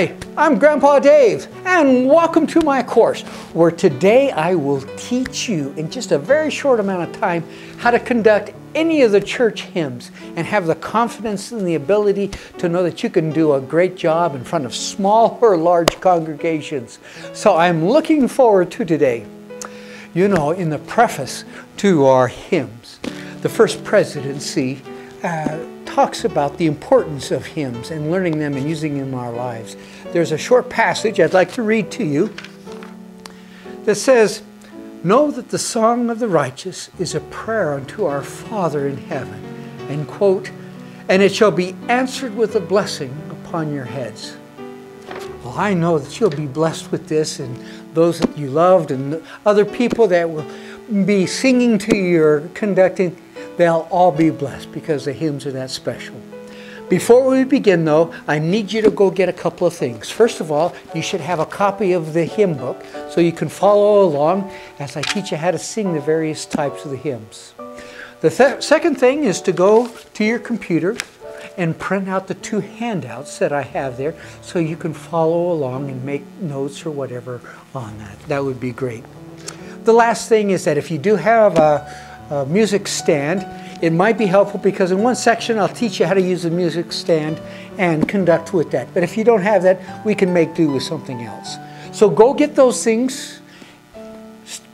Hi, I'm Grandpa Dave, and welcome to my course, where today I will teach you in just a very short amount of time how to conduct any of the church hymns and have the confidence and the ability to know that you can do a great job in front of small or large congregations. So I'm looking forward to today. You know, in the preface to our hymns, the first presidency uh, talks about the importance of hymns and learning them and using them in our lives. There's a short passage I'd like to read to you that says, Know that the song of the righteous is a prayer unto our Father in heaven, and quote, and it shall be answered with a blessing upon your heads. Well, I know that you'll be blessed with this, and those that you loved, and other people that will be singing to you or conducting They'll all be blessed because the hymns are that special. Before we begin, though, I need you to go get a couple of things. First of all, you should have a copy of the hymn book so you can follow along as I teach you how to sing the various types of the hymns. The th second thing is to go to your computer and print out the two handouts that I have there so you can follow along and make notes or whatever on that. That would be great. The last thing is that if you do have a music stand. It might be helpful because in one section I'll teach you how to use the music stand and conduct with that. But if you don't have that, we can make do with something else. So go get those things,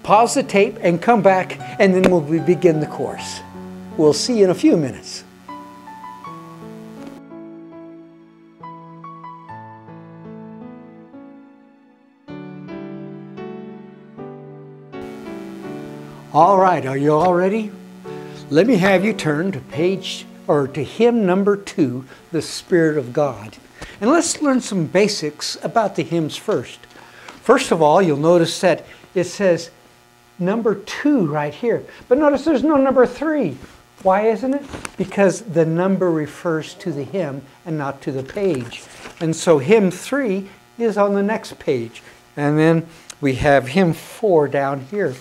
pause the tape, and come back, and then we'll begin the course. We'll see you in a few minutes. All right, are you all ready? Let me have you turn to page or to hymn number two, The Spirit of God. And let's learn some basics about the hymns first. First of all, you'll notice that it says number two right here. But notice there's no number three. Why isn't it? Because the number refers to the hymn and not to the page. And so hymn three is on the next page. And then we have hymn four down here.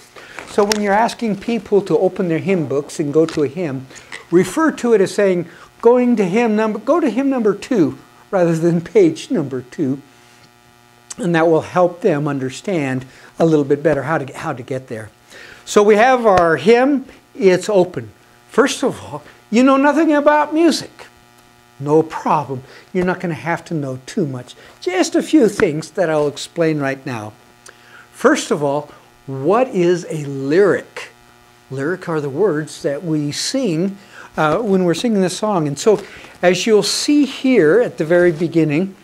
So when you're asking people to open their hymn books and go to a hymn, refer to it as saying, going to hymn number, go to hymn number two rather than page number two. And that will help them understand a little bit better how to, how to get there. So we have our hymn, it's open. First of all, you know nothing about music. No problem. You're not going to have to know too much. Just a few things that I'll explain right now. First of all, what is a lyric? Lyric are the words that we sing uh, when we're singing this song. And so, as you'll see here at the very beginning,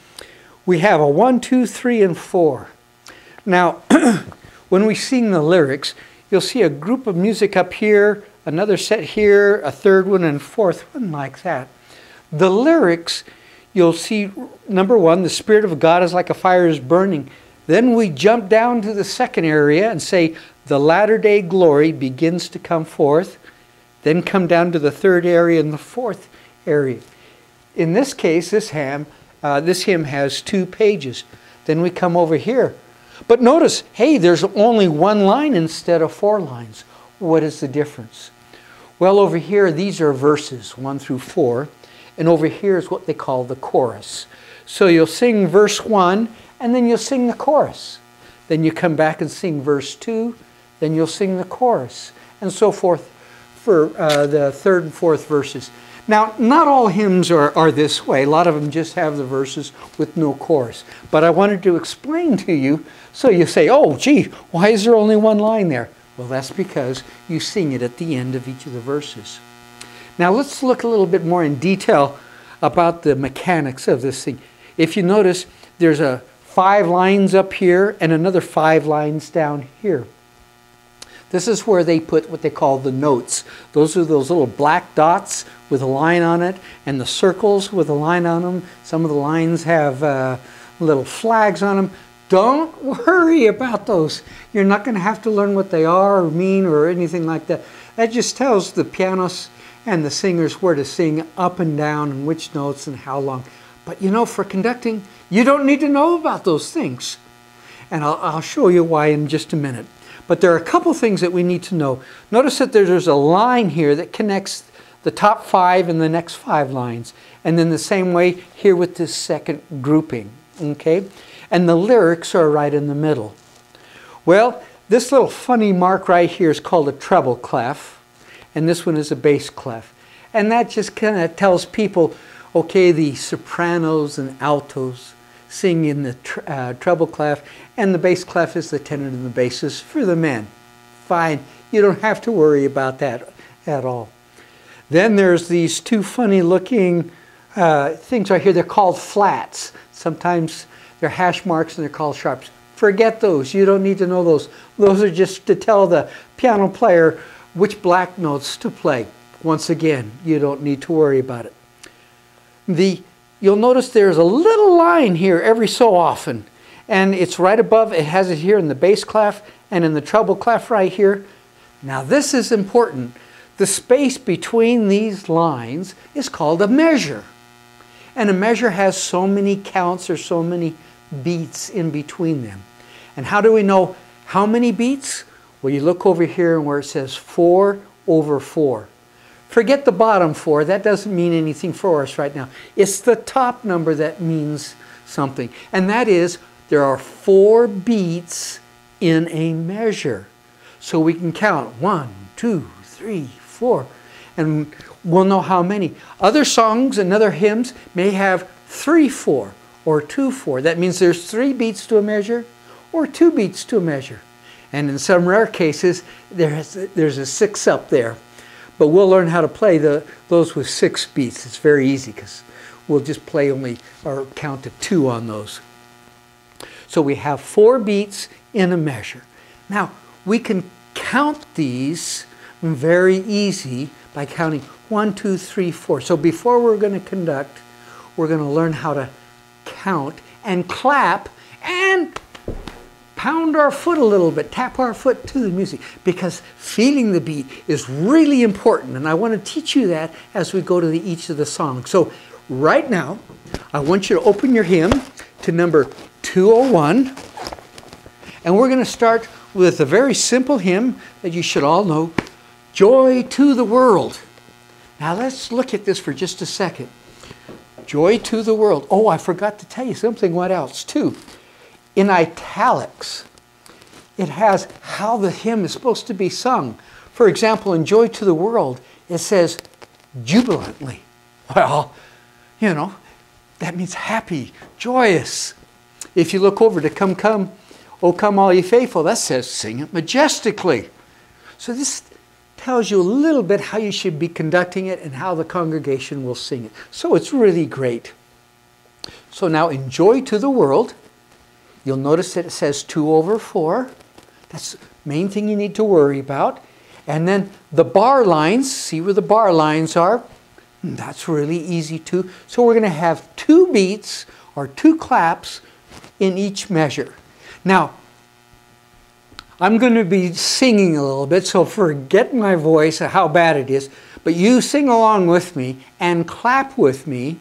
we have a one, two, three, and four. Now, when we sing the lyrics, you'll see a group of music up here, another set here, a third one, and fourth one like that. The lyrics, you'll see number one, the Spirit of God is like a fire is burning. Then we jump down to the second area and say, the latter day glory begins to come forth. Then come down to the third area and the fourth area. In this case, this hymn, uh, this hymn has two pages. Then we come over here. But notice, hey, there's only one line instead of four lines. What is the difference? Well, over here, these are verses, one through four. And over here is what they call the chorus. So you'll sing verse one, and then you'll sing the chorus. Then you come back and sing verse 2, then you'll sing the chorus, and so forth for uh, the third and fourth verses. Now, not all hymns are, are this way. A lot of them just have the verses with no chorus. But I wanted to explain to you so you say, oh, gee, why is there only one line there? Well, that's because you sing it at the end of each of the verses. Now, let's look a little bit more in detail about the mechanics of this thing. If you notice, there's a five lines up here and another five lines down here. This is where they put what they call the notes. Those are those little black dots with a line on it and the circles with a line on them. Some of the lines have uh, little flags on them. Don't worry about those. You're not going to have to learn what they are or mean or anything like that. That just tells the pianists and the singers where to sing up and down and which notes and how long. But you know, for conducting, you don't need to know about those things. And I'll, I'll show you why in just a minute. But there are a couple things that we need to know. Notice that there's a line here that connects the top five and the next five lines. And then the same way here with this second grouping. okay? And the lyrics are right in the middle. Well, this little funny mark right here is called a treble clef, and this one is a bass clef. And that just kind of tells people, okay, the sopranos and altos sing in the tr uh, treble clef, and the bass clef is the tenor and the basses for the men. Fine, you don't have to worry about that at all. Then there's these two funny looking uh, things right here. They're called flats. Sometimes they're hash marks and they're called sharps. Forget those. You don't need to know those. Those are just to tell the piano player which black notes to play. Once again, you don't need to worry about it. The, you'll notice there's a little line here every so often. And it's right above, it has it here in the bass clef and in the treble clef right here. Now this is important. The space between these lines is called a measure. And a measure has so many counts or so many beats in between them. And how do we know how many beats? Well, you look over here where it says 4 over 4. Forget the bottom 4. That doesn't mean anything for us right now. It's the top number that means something. And that is there are four beats in a measure. So we can count one, two, three, four. And we'll know how many. Other songs and other hymns may have three, four or two, four. That means there's three beats to a measure or two beats to a measure. And in some rare cases, there's, there's a six up there. But we'll learn how to play the, those with six beats. It's very easy because we'll just play only or count to two on those. So we have four beats in a measure. Now, we can count these very easy by counting one, two, three, four. So before we're going to conduct, we're going to learn how to count and clap and pound our foot a little bit, tap our foot to the music, because feeling the beat is really important. And I want to teach you that as we go to the, each of the songs. So right now, I want you to open your hymn to number 201. And we're going to start with a very simple hymn that you should all know, Joy to the World. Now let's look at this for just a second. Joy to the world. Oh, I forgot to tell you something. What else, too? In italics, it has how the hymn is supposed to be sung. For example, in Joy to the World, it says jubilantly. Well, you know, that means happy, joyous. If you look over to Come, Come, Oh Come All Ye Faithful, that says sing it majestically. So this tells you a little bit how you should be conducting it and how the congregation will sing it. So it's really great. So now in Joy to the World, you'll notice that it says 2 over 4. That's the main thing you need to worry about. And then the bar lines, see where the bar lines are? Hmm, that's really easy too. So we're going to have two beats or two claps in each measure. Now, I'm going to be singing a little bit, so forget my voice, how bad it is, but you sing along with me and clap with me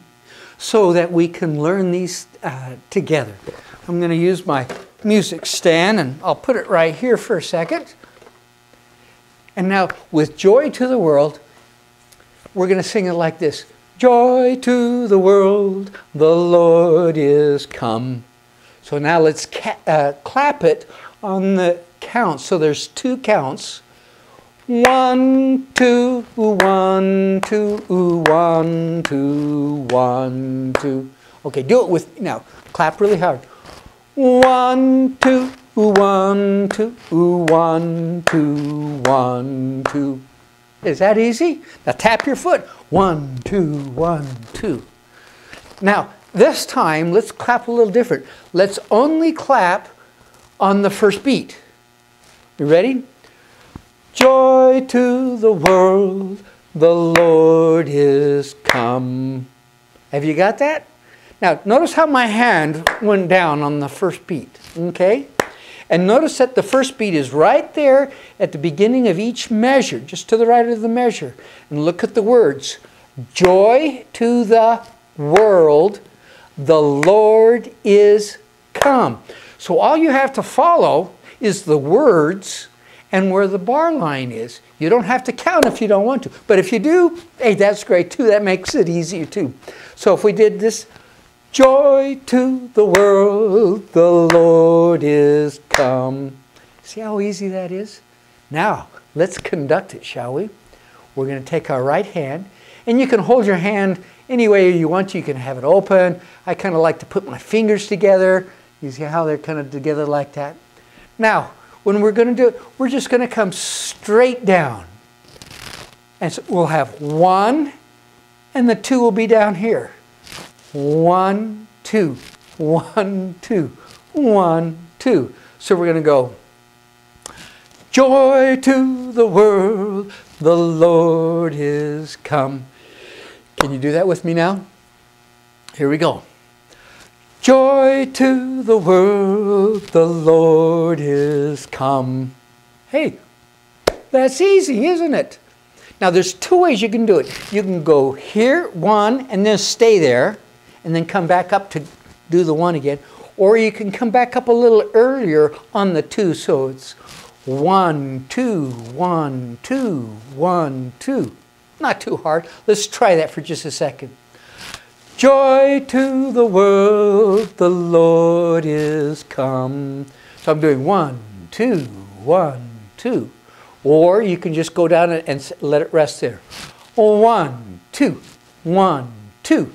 so that we can learn these uh, together. I'm going to use my music stand and I'll put it right here for a second. And now, with Joy to the World, we're going to sing it like this Joy to the world, the Lord is come. So now let's uh, clap it on the counts. So there's two counts. One, two, one, two, one, two, one, two. Okay, do it with, now, clap really hard. One, two, one, two, one, two, one, two. Is that easy? Now tap your foot. One, two, one, two. Now, this time, let's clap a little different. Let's only clap on the first beat. You ready? Joy to the world, the Lord is come. Have you got that? Now, notice how my hand went down on the first beat, okay? And notice that the first beat is right there at the beginning of each measure, just to the right of the measure. And look at the words. Joy to the world, the Lord is come. So all you have to follow is the words and where the bar line is. You don't have to count if you don't want to. But if you do, hey, that's great too. That makes it easier too. So if we did this, Joy to the world, the Lord is come. See how easy that is? Now, let's conduct it, shall we? We're going to take our right hand, and you can hold your hand any way you want. You can have it open. I kind of like to put my fingers together. You see how they're kind of together like that? Now, when we're going to do it, we're just going to come straight down. And so we'll have one, and the two will be down here. One, two, one, two, one, two. So we're going to go, Joy to the world, the Lord is come. Can you do that with me now? Here we go. Joy to the world, the Lord is come. Hey, that's easy, isn't it? Now, there's two ways you can do it. You can go here, one, and then stay there and then come back up to do the one again. Or you can come back up a little earlier on the two, so it's one, two, one, two, one, two. Not too hard. Let's try that for just a second. Joy to the world, the Lord is come. So I'm doing one, two, one, two. Or you can just go down and let it rest there. One, two, one, two,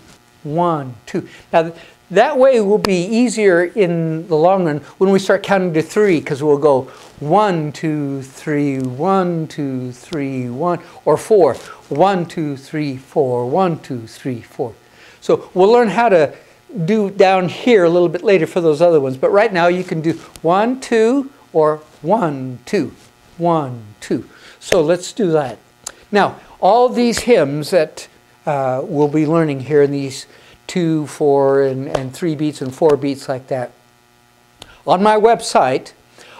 one, two. Now, that way will be easier in the long run when we start counting to three because we'll go one, two, three, one, two, three, one, or four. One, two, three, four, one, two, three, four. So we'll learn how to do down here a little bit later for those other ones. But right now you can do one, two, or one, two, one, two. So let's do that. Now, all these hymns that uh, we'll be learning here in these two, four, and, and three beats and four beats like that. On my website,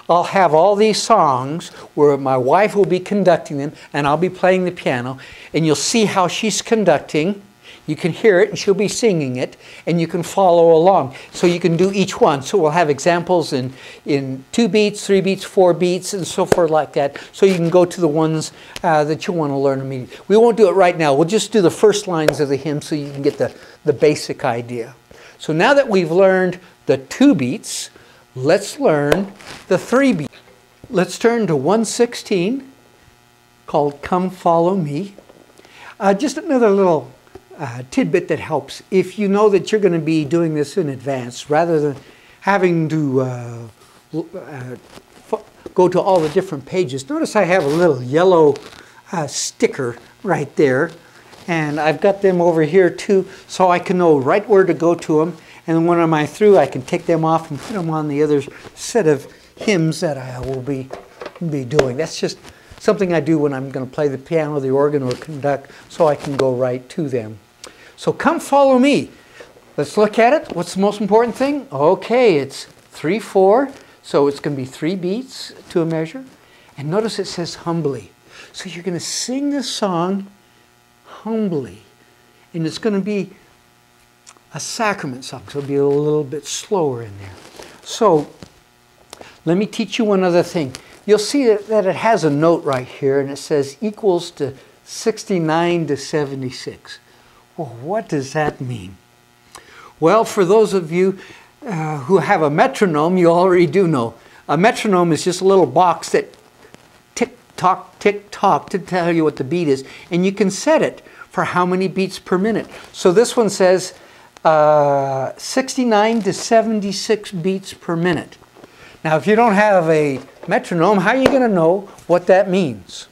I'll have all these songs where my wife will be conducting them and I'll be playing the piano, and you'll see how she's conducting. You can hear it and she'll be singing it and you can follow along. So you can do each one. So we'll have examples in, in two beats, three beats, four beats, and so forth like that. So you can go to the ones uh, that you want to learn immediately. We won't do it right now. We'll just do the first lines of the hymn so you can get the, the basic idea. So now that we've learned the two beats, let's learn the three beats. Let's turn to 116 called Come Follow Me. Uh, just another little uh, tidbit that helps. If you know that you're going to be doing this in advance, rather than having to uh, uh go to all the different pages, notice I have a little yellow uh, sticker right there and I've got them over here too so I can know right where to go to them and when I'm through I can take them off and put them on the other set of hymns that I will be, be doing. That's just something I do when I'm going to play the piano, the organ, or conduct so I can go right to them. So come follow me. Let's look at it. What's the most important thing? Okay, it's 3 4, so it's going to be three beats to a measure. And notice it says humbly. So you're going to sing this song humbly. And it's going to be a sacrament song, so it'll be a little bit slower in there. So let me teach you one other thing. You'll see that, that it has a note right here, and it says equals to 69 to 76. Well, what does that mean? Well, for those of you uh, who have a metronome, you already do know. A metronome is just a little box that tick tock, tick tock to tell you what the beat is, and you can set it for how many beats per minute. So this one says uh, 69 to 76 beats per minute. Now, if you don't have a metronome, how are you going to know what that means?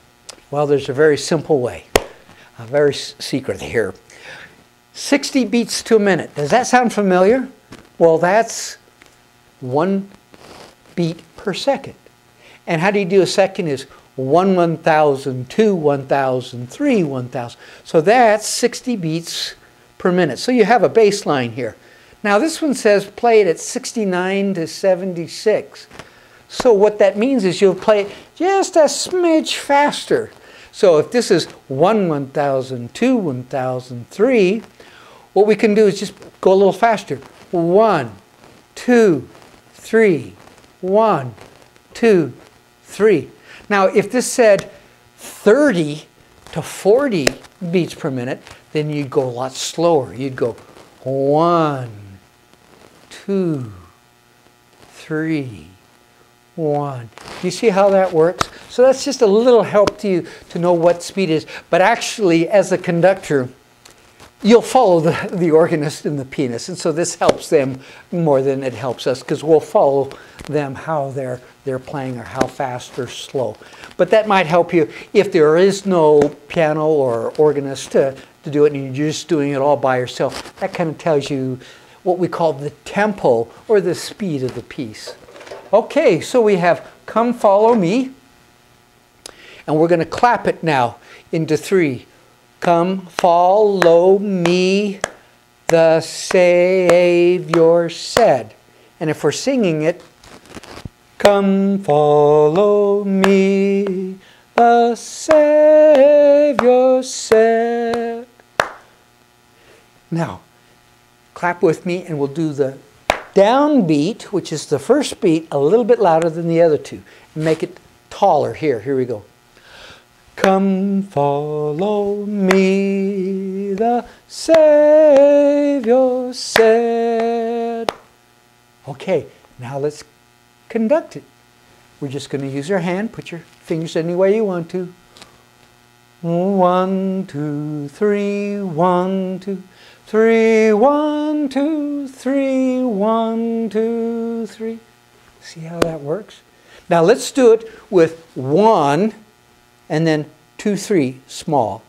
Well, there's a very simple way, a very secret here. 60 beats to a minute. Does that sound familiar? Well, that's one beat per second. And how do you do a second is 1 1000, 2 1000, 3 1000. So that's 60 beats per minute. So you have a baseline here. Now this one says play it at 69 to 76. So what that means is you'll play it just a smidge faster. So if this is 1 1000, 2 1000, 3, what we can do is just go a little faster. 1, 2, 3, 1, 2, 3. Now, if this said 30 to 40 beats per minute, then you'd go a lot slower. You'd go one, two, three, one. You see how that works? So that's just a little help to you to know what speed is. But actually, as a conductor, you'll follow the, the organist and the pianist. And so this helps them more than it helps us because we'll follow them how they're, they're playing or how fast or slow. But that might help you if there is no piano or organist to, to do it and you're just doing it all by yourself. That kind of tells you what we call the tempo or the speed of the piece. Okay, so we have Come Follow Me. And we're going to clap it now into three. Come follow me, the Savior said. And if we're singing it, Come follow me, the Savior said. Now, clap with me and we'll do the downbeat, which is the first beat, a little bit louder than the other two. Make it taller. Here, here we go. Come follow me, the Savior said. Okay, now let's conduct it. We're just going to use our hand. Put your fingers any way you want to. One, two, three, one, two, Three, one, two, three, one, two, three. See how that works? Now let's do it with one and then two, three, small.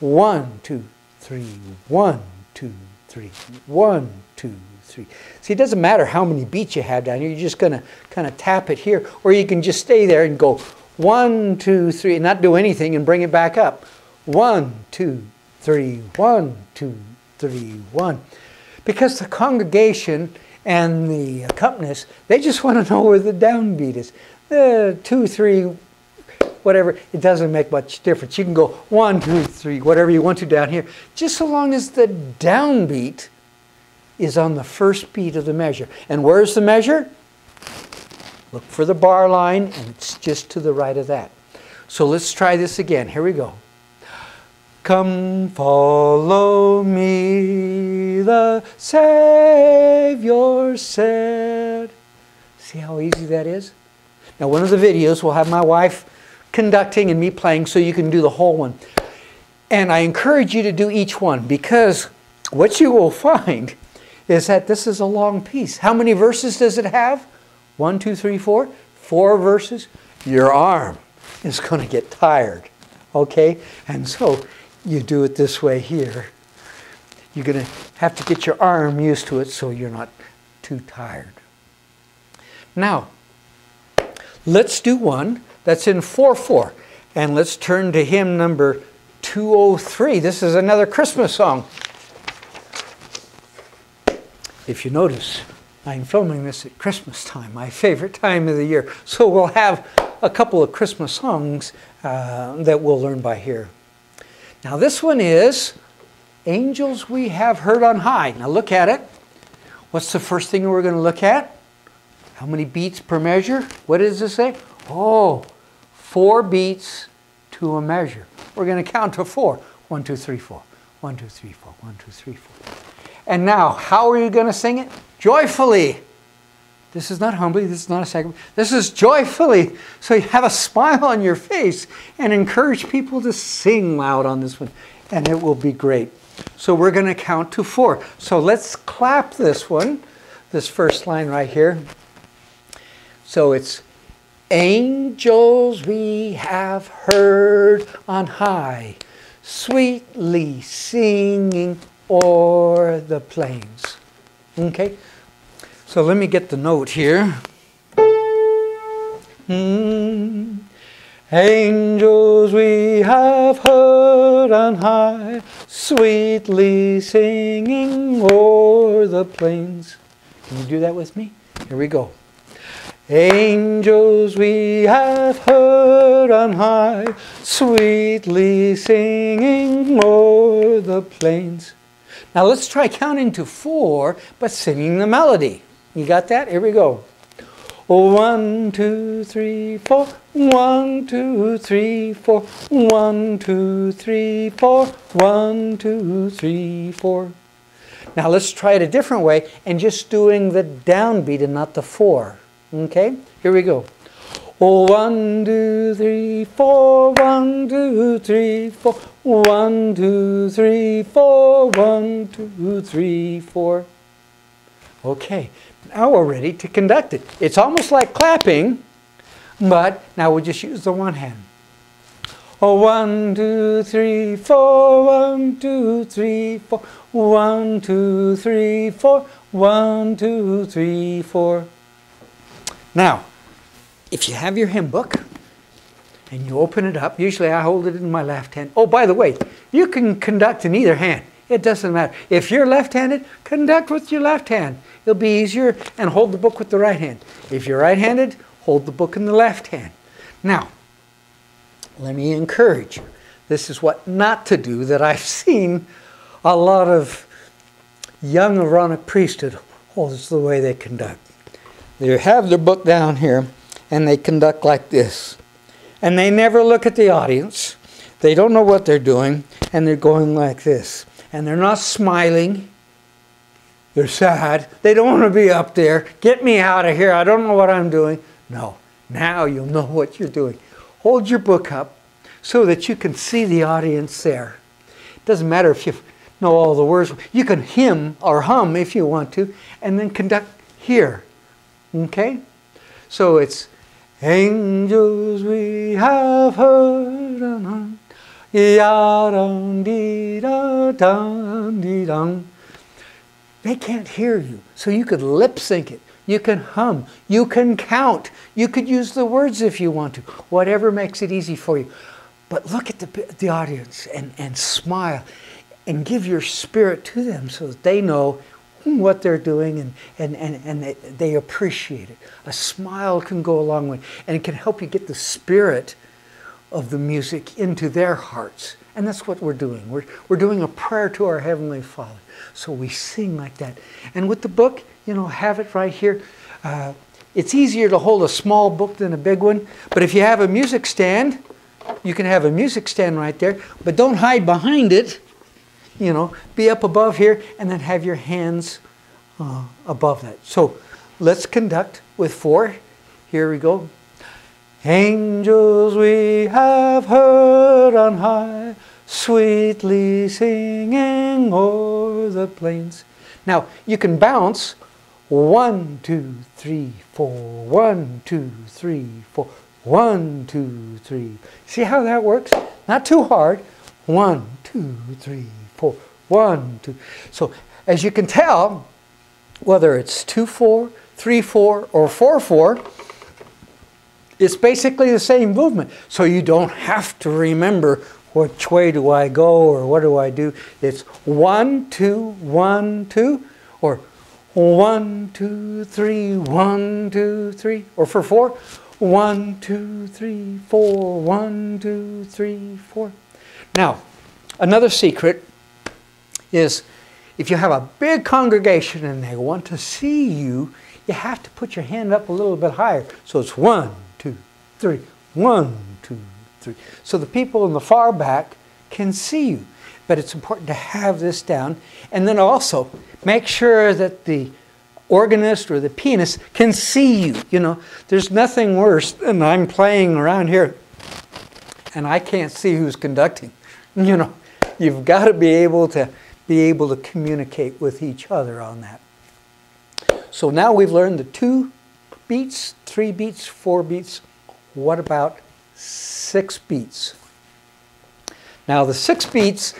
One, two, three, one, two, three, one, two, three. See, it doesn't matter how many beats you have down here. You're just going to kind of tap it here. Or you can just stay there and go one, two, three, and not do anything and bring it back up. One, two, three, one, two, 31. Because the congregation and the accompanist, they just want to know where the downbeat is. The two, three, whatever, it doesn't make much difference. You can go one, two, three, whatever you want to down here, just so long as the downbeat is on the first beat of the measure. And where's the measure? Look for the bar line, and it's just to the right of that. So let's try this again. Here we go. Come follow me, the Savior said. See how easy that is? Now, one of the videos will have my wife conducting and me playing so you can do the whole one. And I encourage you to do each one because what you will find is that this is a long piece. How many verses does it have? One, two, three, four. Four verses. Your arm is going to get tired. Okay? And so you do it this way here, you're going to have to get your arm used to it so you're not too tired. Now, let's do one that's in 4-4. And let's turn to hymn number 203. This is another Christmas song. If you notice, I'm filming this at Christmas time, my favorite time of the year. So we'll have a couple of Christmas songs uh, that we'll learn by here. Now this one is angels we have heard on high. Now look at it. What's the first thing we're going to look at? How many beats per measure? What does it say? Oh, four beats to a measure. We're going to count to four. One, two, three, four. One, two, three, four. One, two, three, four. And now, how are you going to sing it? Joyfully. This is not humbly, this is not a sacrifice. This is joyfully. So you have a smile on your face and encourage people to sing loud on this one, and it will be great. So we're going to count to four. So let's clap this one, this first line right here. So it's Angels we have heard on high, sweetly singing o'er the plains. Okay? So let me get the note here. Mm. Angels we have heard on high, sweetly singing o'er the plains. Can you do that with me? Here we go. Angels we have heard on high, sweetly singing o'er the plains. Now let's try counting to four, but singing the melody. You got that? Here we go. One, two, three, four. One, two, three, four. One, two, three, four. One, two, three, four. Now let's try it a different way and just doing the downbeat and not the four. Okay? Here we go. Oh, one, two, three, four, one, two, three, four, one, two, three, four, one, two, three, four. Okay, now we're ready to conduct it. It's almost like clapping, but now we'll just use the one hand. Oh, one, two, three, four, one, two, three, four, one, two, three, four, one, two, three, four. Now, if you have your hymn book and you open it up, usually I hold it in my left hand. Oh, by the way, you can conduct in either hand. It doesn't matter. If you're left handed, conduct with your left hand. It'll be easier and hold the book with the right hand. If you're right handed, hold the book in the left hand. Now, let me encourage you. This is what not to do that I've seen a lot of young Aaronic priesthood. Is the way they conduct. They have their book down here and they conduct like this. And they never look at the audience. They don't know what they're doing and they're going like this. And they're not smiling. They're sad. They don't want to be up there. Get me out of here. I don't know what I'm doing. No. Now you'll know what you're doing. Hold your book up so that you can see the audience there. It doesn't matter if you know all the words. You can hymn or hum if you want to, and then conduct here. Okay? So it's angels we have heard on They can't hear you, so you could lip sync it. You can hum. You can count. You could use the words if you want to. Whatever makes it easy for you. But look at the, the audience and, and smile and give your spirit to them so that they know what they're doing and, and, and, and they, they appreciate it. A smile can go a long way and it can help you get the spirit of the music into their hearts. And that's what we're doing. We're, we're doing a prayer to our Heavenly Father. So we sing like that. And with the book, you know, have it right here. Uh, it's easier to hold a small book than a big one. But if you have a music stand, you can have a music stand right there. But don't hide behind it you know, be up above here and then have your hands uh, above that. So let's conduct with four. Here we go. Angels we have heard on high, sweetly singing o'er the plains. Now you can bounce one, two, three, four, one, two, three, four, one, two, three. See how that works? Not too hard. One, two, three, four, one, two. So as you can tell, whether it's two, four, three, four, or four, four, it's basically the same movement. So you don't have to remember which way do I go or what do I do. It's one, two, one, two, or one, two, three, one, two, three, or for four, one, two, three, four, one, two, three, four. Now, another secret is if you have a big congregation and they want to see you, you have to put your hand up a little bit higher. So it's one, two, three, one, two, three. So the people in the far back can see you. But it's important to have this down. And then also make sure that the organist or the pianist can see you. You know, there's nothing worse than I'm playing around here and I can't see who's conducting. You know, you've got to be able to be able to communicate with each other on that. So now we've learned the two beats, three beats, four beats. What about six beats? Now the six beats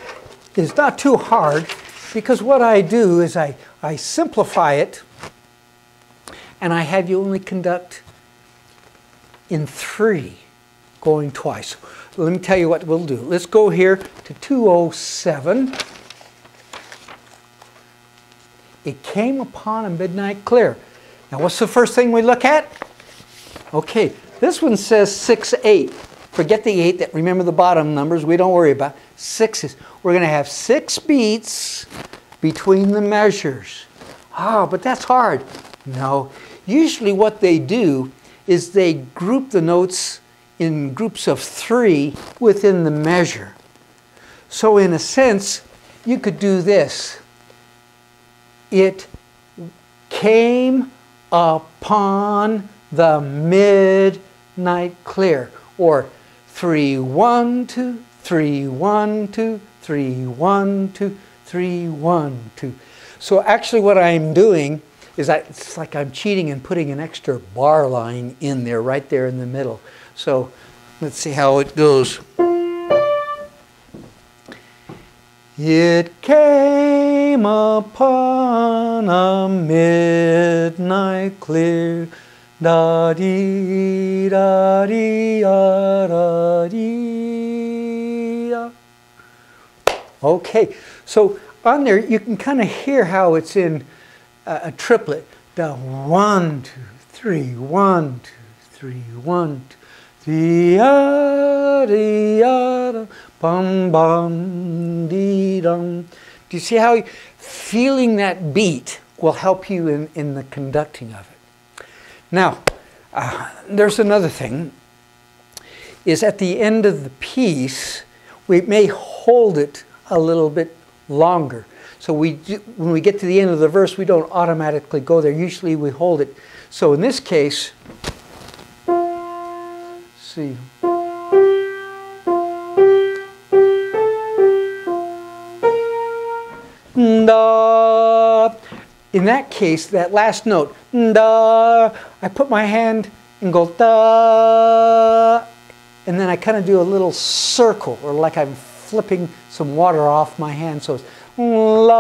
is not too hard because what I do is I, I simplify it and I have you only conduct in three going twice. Let me tell you what we'll do. Let's go here to 207. It came upon a midnight clear. Now, what's the first thing we look at? Okay, this one says 6 8. Forget the 8, that remember the bottom numbers, we don't worry about. Sixes. We're going to have six beats between the measures. Ah, oh, but that's hard. No. Usually, what they do is they group the notes in groups of three within the measure. So, in a sense, you could do this it came upon the midnight clear. Or three, one, two, three, one, two, three, one, two, three, one, two. So actually what I'm doing is that it's like I'm cheating and putting an extra bar line in there, right there in the middle. So let's see how it goes. It came upon a midnight clear, da dee da dee da dee. Okay, so on there you can kind of hear how it's in a, a triplet. The one, two, three, one, two, three, one, two, three, ah, dee, ah, bum, bum, dee, dum. Do you see how feeling that beat will help you in, in the conducting of it? Now, uh, there's another thing, is at the end of the piece, we may hold it a little bit longer. So we when we get to the end of the verse, we don't automatically go there. Usually we hold it. So in this case, see. Da. In that case, that last note, da, I put my hand and go da, and then I kind of do a little circle, or like I'm flipping some water off my hand. So it's la,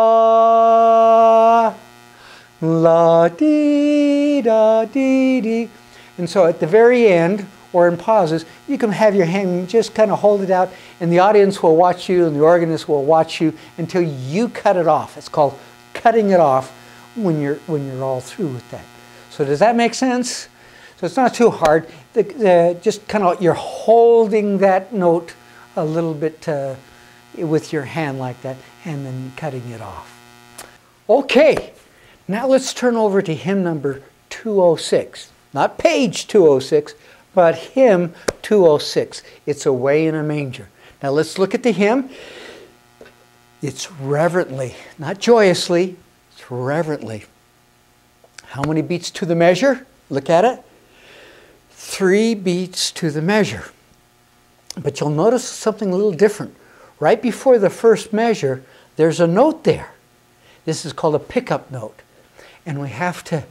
la, dee, da, dee, dee. And so at the very end, or in pauses, you can have your hand just kind of hold it out, and the audience will watch you, and the organist will watch you until you cut it off. It's called cutting it off when you're when you're all through with that. So does that make sense? So it's not too hard. The, the, just kind of you're holding that note a little bit uh, with your hand like that, and then cutting it off. Okay, now let's turn over to hymn number 206. Not page 206, hymn 206. It's Away in a Manger. Now let's look at the hymn. It's reverently, not joyously, it's reverently. How many beats to the measure? Look at it. Three beats to the measure. But you'll notice something a little different. Right before the first measure, there's a note there. This is called a pickup note. And we have to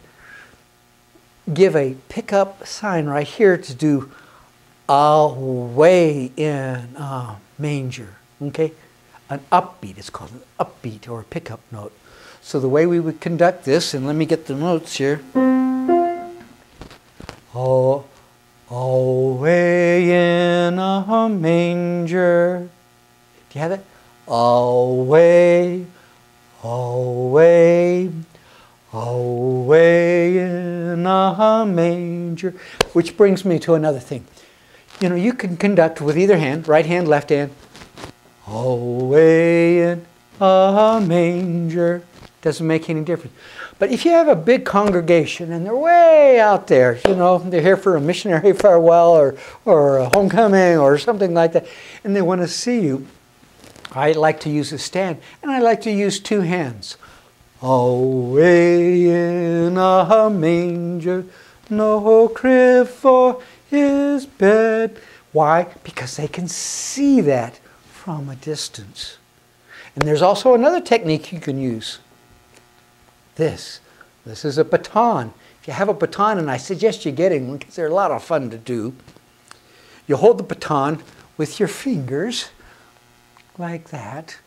give a pickup sign right here to do away in a manger. Okay? An upbeat. It's called an upbeat or a pickup note. So the way we would conduct this, and let me get the notes here. Oh, away in a manger. Do you have it? Away, away, away a manger. Which brings me to another thing. You know, you can conduct with either hand, right hand, left hand. Away in a manger. Doesn't make any difference. But if you have a big congregation and they're way out there, you know, they're here for a missionary farewell or, or a homecoming or something like that, and they want to see you, I like to use a stand, and I like to use two hands. Away in a manger, no crib for his bed. Why? Because they can see that from a distance. And there's also another technique you can use. This. This is a baton. If you have a baton, and I suggest you getting one because they're a lot of fun to do, you hold the baton with your fingers like that.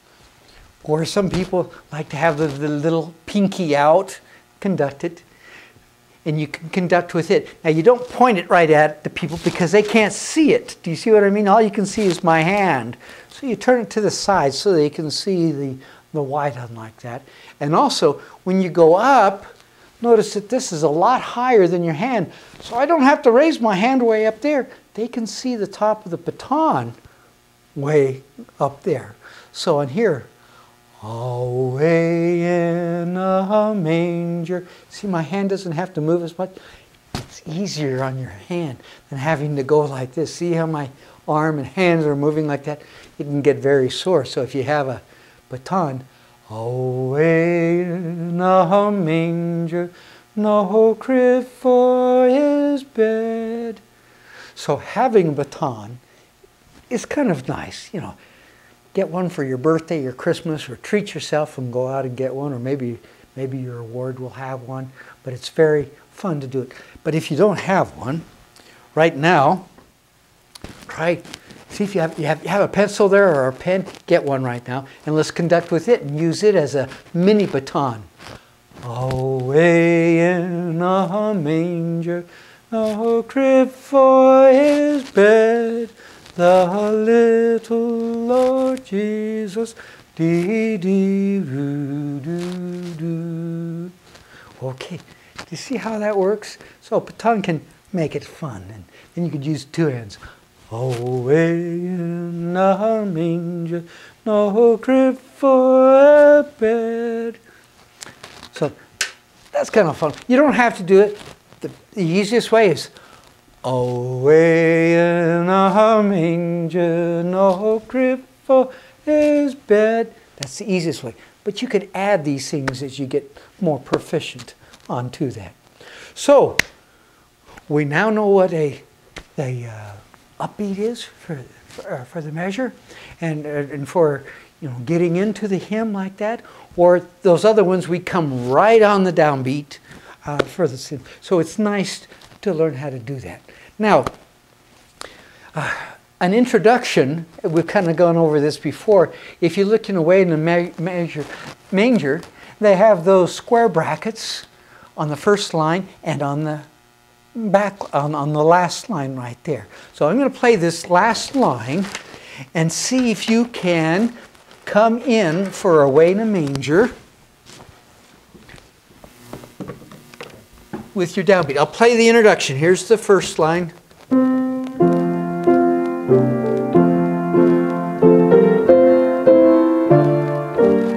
Or some people like to have the, the little pinky out, conduct it, and you can conduct with it. Now you don't point it right at the people because they can't see it. Do you see what I mean? All you can see is my hand. So you turn it to the side so they can see the, the white on like that. And also, when you go up, notice that this is a lot higher than your hand. So I don't have to raise my hand way up there. They can see the top of the baton way up there. So on here, away in a manger. See, my hand doesn't have to move as much. It's easier on your hand than having to go like this. See how my arm and hands are moving like that? It can get very sore. So if you have a baton, Away in a manger, no crib for his bed. So having a baton is kind of nice, you know. Get one for your birthday, your Christmas, or treat yourself and go out and get one, or maybe maybe your award will have one. But it's very fun to do it. But if you don't have one, right now, try see if you have, you have, you have a pencil there or a pen, get one right now, and let's conduct with it and use it as a mini baton. Away in a manger, no crib for his bed, the little Lord Jesus, dee dee doo doo doo. Okay, do you see how that works? So baton can make it fun, and then you could use two hands. Away in a manger, no crib for a bed. So that's kind of fun. You don't have to do it. The easiest way is away in a manger, no crib for his bed. That's the easiest way. But you could add these things as you get more proficient onto that. So we now know what a, a uh, upbeat is for, for, uh, for the measure and, uh, and for you know, getting into the hymn like that, or those other ones we come right on the downbeat uh, for the. So it's nice to learn how to do that. Now, uh, an introduction, we've kind of gone over this before. If you look in a way in the measure, manger, they have those square brackets on the first line and on the back on, on the last line right there. So I'm going to play this last line and see if you can come in for a way in a Manger with your downbeat. I'll play the introduction. Here's the first line.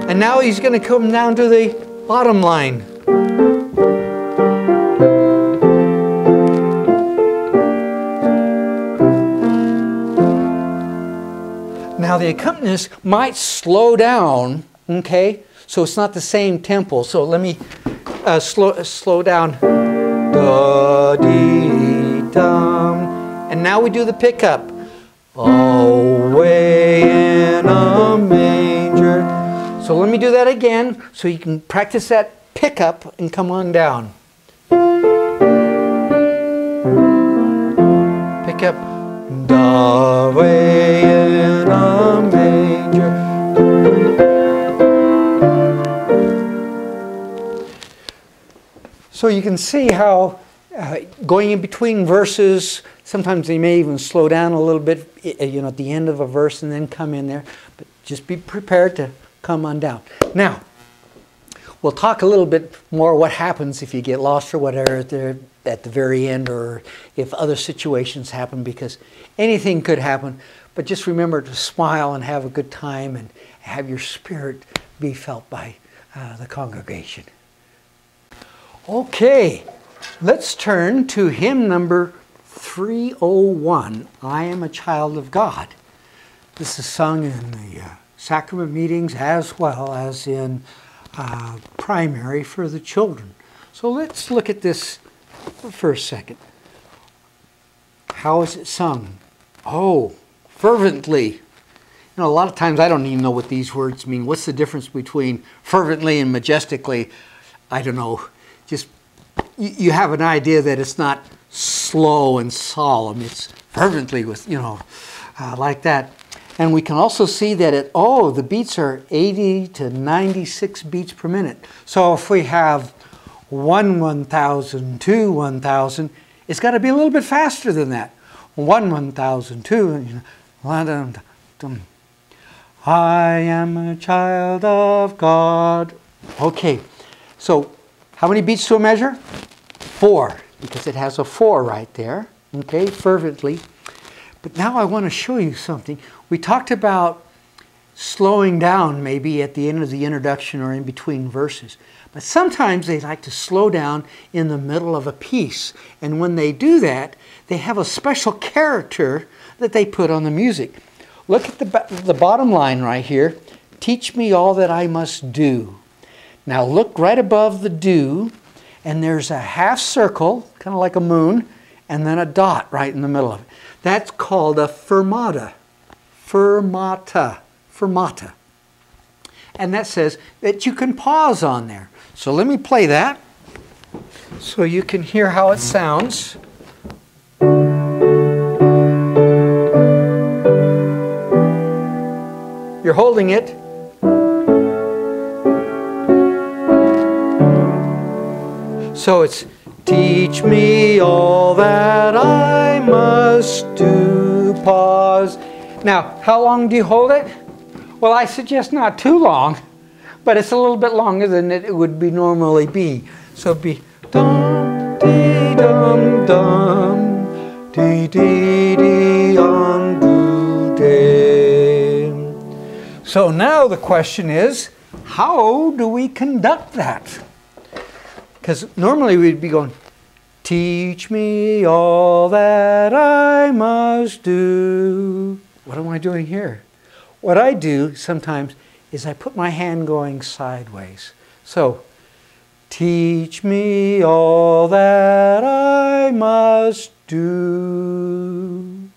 And now he's going to come down to the bottom line. Now the accompanist might slow down, okay? So it's not the same tempo. So let me uh, slow, slow down. Da, dee, dum. And now we do the pickup. Away in a manger. So let me do that again so you can practice that pickup and come on down. Pick up. Away So you can see how uh, going in between verses, sometimes they may even slow down a little bit, you know, at the end of a verse and then come in there. But just be prepared to come on down. Now, we'll talk a little bit more what happens if you get lost or whatever at the, at the very end or if other situations happen because anything could happen. But just remember to smile and have a good time and have your spirit be felt by uh, the congregation. Okay, let's turn to hymn number 301 I Am a Child of God. This is sung in the uh, sacrament meetings as well as in uh, primary for the children. So let's look at this for a second. How is it sung? Oh, fervently. You know, a lot of times I don't even know what these words mean. What's the difference between fervently and majestically? I don't know you have an idea that it's not slow and solemn. It's fervently with, you know, uh, like that. And we can also see that it, oh, the beats are 80 to 96 beats per minute. So if we have one 1,000, two 1,000, it's got to be a little bit faster than that. One 1,000, two, I am a child of God. Okay, so how many beats to a measure? Four, because it has a four right there, okay, fervently. But now I want to show you something. We talked about slowing down maybe at the end of the introduction or in between verses. But sometimes they like to slow down in the middle of a piece. And when they do that, they have a special character that they put on the music. Look at the, the bottom line right here. Teach me all that I must do. Now look right above the do, and there's a half circle, kind of like a moon, and then a dot right in the middle of it. That's called a fermata. Fermata. Fermata. And that says that you can pause on there. So let me play that so you can hear how it sounds. You're holding it. So it's teach me all that I must do. Pause. Now, how long do you hold it? Well, I suggest not too long, but it's a little bit longer than it would be normally be. So it'd be dum dee dum dum dee dee dee on do day. So now the question is, how do we conduct that? Because normally we'd be going, teach me all that I must do. What am I doing here? What I do sometimes is I put my hand going sideways. So, teach me all that I must do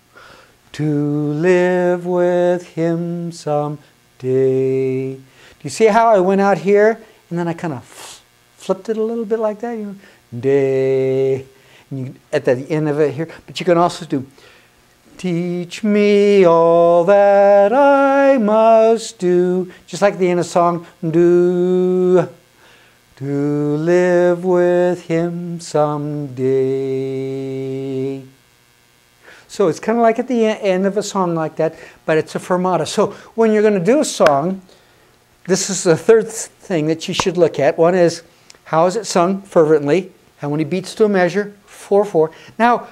to live with Him someday. Do you see how I went out here and then I kind of flipped it a little bit like that? You know, day. You, at the end of it here, but you can also do Teach me all that I must do, just like the end of song, do, to live with him someday. So it's kind of like at the end of a song like that, but it's a fermata. So when you're going to do a song, this is the third thing that you should look at. One is how is it sung fervently? How many beats to a measure? 4 4. Now,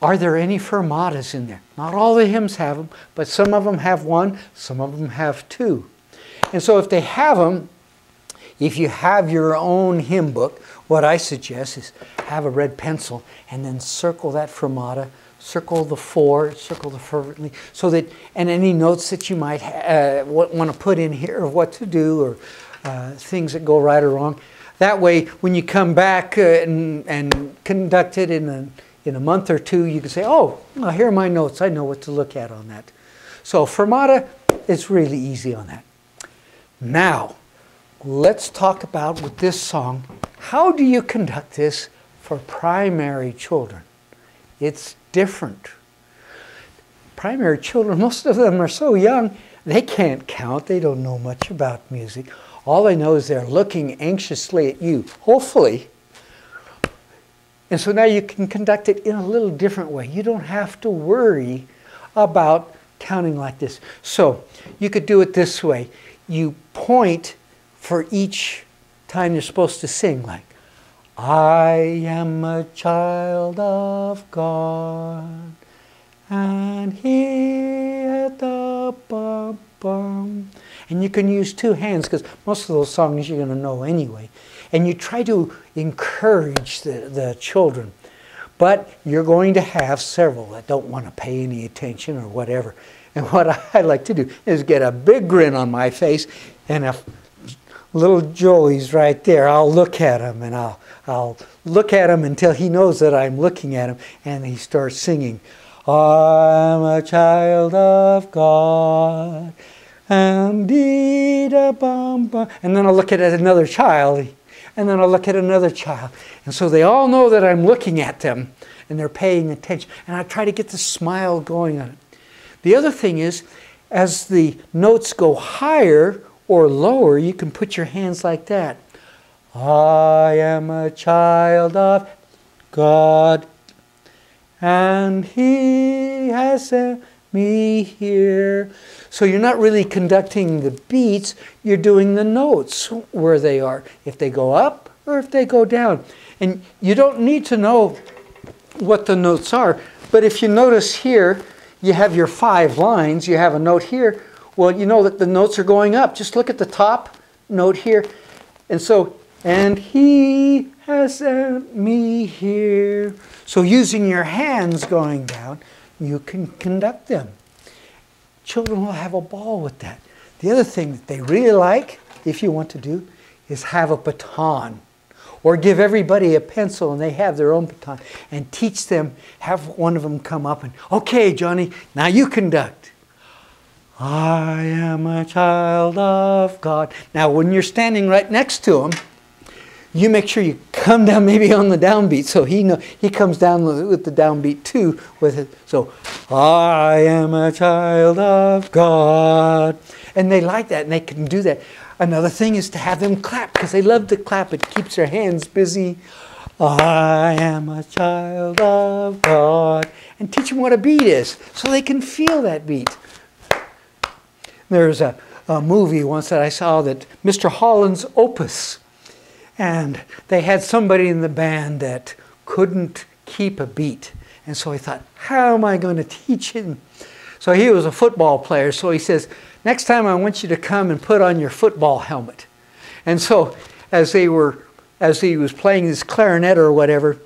are there any fermatas in there? Not all the hymns have them, but some of them have one, some of them have two. And so if they have them, if you have your own hymn book, what I suggest is have a red pencil and then circle that fermata, circle the four, circle the fervently, so that, and any notes that you might uh, want to put in here of what to do or uh, things that go right or wrong. That way, when you come back uh, and, and conduct it in a in a month or two, you can say, oh, well, here are my notes. I know what to look at on that. So fermata is really easy on that. Now, let's talk about with this song, how do you conduct this for primary children? It's different. Primary children, most of them are so young, they can't count. They don't know much about music. All they know is they're looking anxiously at you. Hopefully, and so now you can conduct it in a little different way. You don't have to worry about counting like this. So you could do it this way. You point for each time you're supposed to sing, like, I am a child of God, and He at the bum bum. And you can use two hands because most of those songs you're going to know anyway and you try to encourage the, the children. But you're going to have several that don't want to pay any attention or whatever. And what I like to do is get a big grin on my face, and if little Joey's right there, I'll look at him and I'll, I'll look at him until he knows that I'm looking at him, and he starts singing, I'm a child of God. Um, Bum. And then I'll look at another child and then I'll look at another child. And so they all know that I'm looking at them and they're paying attention. And I try to get the smile going on it. The other thing is, as the notes go higher or lower, you can put your hands like that. I am a child of God, and He has sent me here. So you're not really conducting the beats, you're doing the notes where they are, if they go up or if they go down. And you don't need to know what the notes are, but if you notice here, you have your five lines, you have a note here, well, you know that the notes are going up. Just look at the top note here. And so, and he has sent me here. So using your hands going down, you can conduct them. Children will have a ball with that. The other thing that they really like, if you want to do, is have a baton. Or give everybody a pencil and they have their own baton and teach them, have one of them come up and, okay, Johnny, now you conduct. I am a child of God. Now, when you're standing right next to him, you make sure you come down maybe on the downbeat. So he know he comes down with the downbeat too with it. So i am a child of god. And they like that and they can do that. Another thing is to have them clap because they love to clap. It keeps their hands busy. I am a child of god. And teach them what a beat is so they can feel that beat. There's a, a movie once that i saw that mr holland's opus and they had somebody in the band that couldn't keep a beat. And so he thought, how am I going to teach him? So he was a football player. So he says, next time I want you to come and put on your football helmet. And so as they were, as he was playing his clarinet or whatever,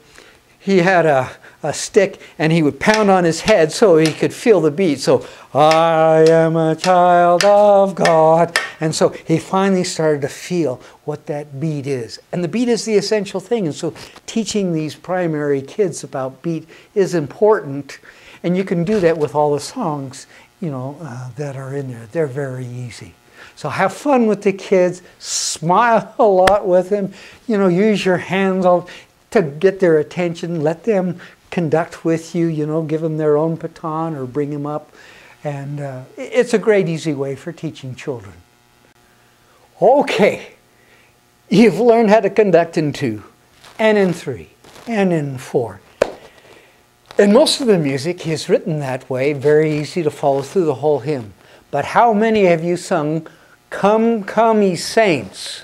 he had a, a stick and he would pound on his head so he could feel the beat. So, I am a child of God. And so he finally started to feel what that beat is. And the beat is the essential thing. And so teaching these primary kids about beat is important. And you can do that with all the songs, you know, uh, that are in there. They're very easy. So have fun with the kids, smile a lot with them, you know, use your hands all to get their attention, let them conduct with you, you know, give them their own baton or bring them up. And uh, it's a great, easy way for teaching children. Okay, you've learned how to conduct in two, and in three, and in four. And most of the music is written that way, very easy to follow through the whole hymn. But how many have you sung, Come, Come, Ye Saints?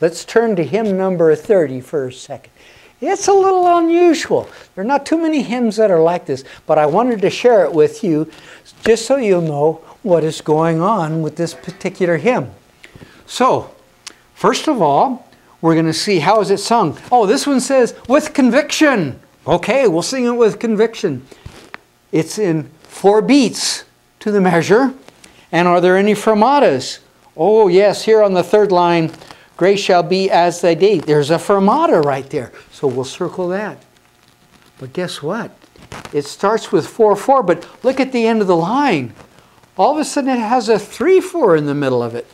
Let's turn to hymn number 30 for a second. It's a little unusual. There are not too many hymns that are like this, but I wanted to share it with you just so you'll know what is going on with this particular hymn. So, first of all, we're going to see how is it sung. Oh, this one says with conviction. Okay, we'll sing it with conviction. It's in four beats to the measure. And are there any fermatas? Oh, yes, here on the third line, Grace shall be as thy day. There's a fermata right there. So we'll circle that. But guess what? It starts with 4 4, but look at the end of the line. All of a sudden it has a 3 4 in the middle of it.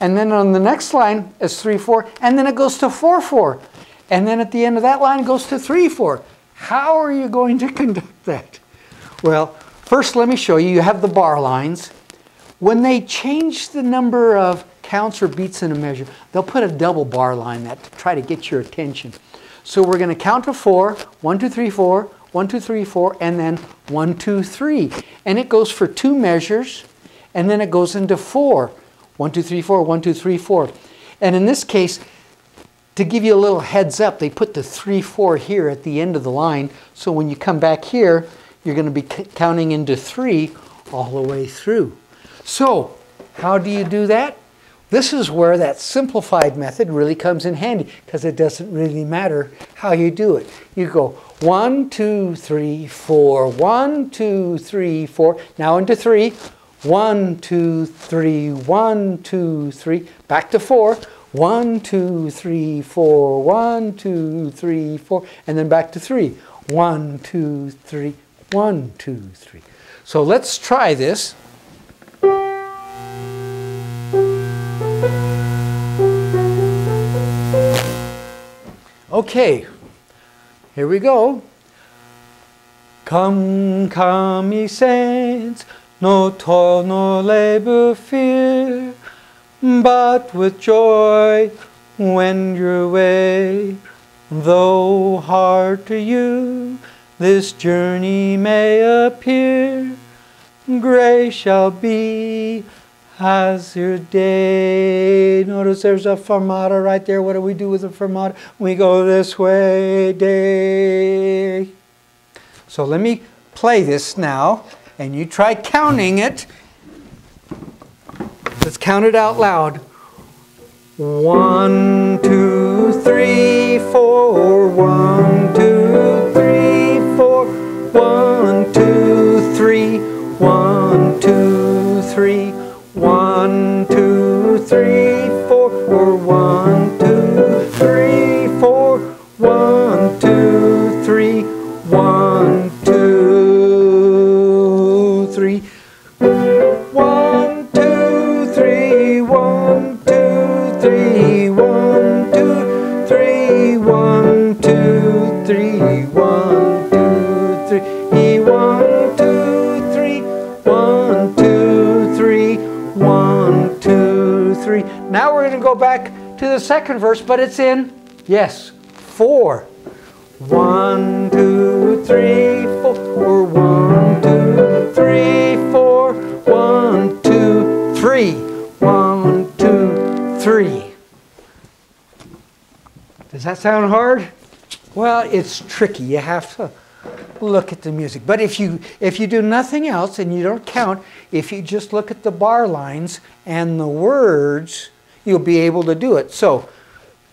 And then on the next line it's 3 4, and then it goes to 4 4. And then at the end of that line it goes to 3 4. How are you going to conduct that? Well, first let me show you. You have the bar lines. When they change the number of counts or beats in a measure, they'll put a double bar line that to try to get your attention. So we're going to count to four, one, two, three, four, one, two, three, four, and then one, two, three. And it goes for two measures, and then it goes into four. One, two, three, four, one, two, three, four. And in this case, to give you a little heads up, they put the three, four here at the end of the line. So when you come back here, you're going to be counting into three all the way through. So how do you do that? This is where that simplified method really comes in handy because it doesn't really matter how you do it. You go one, two, three, four, one, two, three, four. Now into three. One, two, three, one, two, three. Back to four. One, two, three, four, one, two, three, four. And then back to three. One, two, three, one, two, three. So let's try this. Okay, here we go. Come, come, ye saints, no toil, no labor, fear, but with joy wend your way. Though hard to you this journey may appear, grace shall be How's your day? Notice there's a fermata right there. What do we do with the fermata? We go this way, day. So let me play this now, and you try counting it. Let's count it out loud. One, two, three, four. One, three, back to the second verse, but it's in, yes, four. One, two, three, four, one, two, three, four, one, two, three, one, two, three. Does that sound hard? Well, it's tricky. You have to look at the music. But if you if you do nothing else and you don't count, if you just look at the bar lines and the words, you'll be able to do it. So,